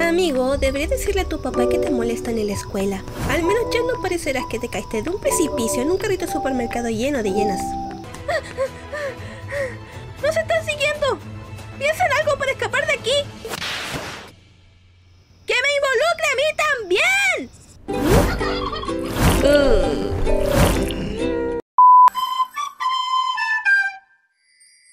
Amigo, debería decirle a tu papá que te molestan en la escuela. Al menos ya no parecerás que te caíste de un precipicio en un carrito supermercado lleno de llenas. ¡Nos están siguiendo!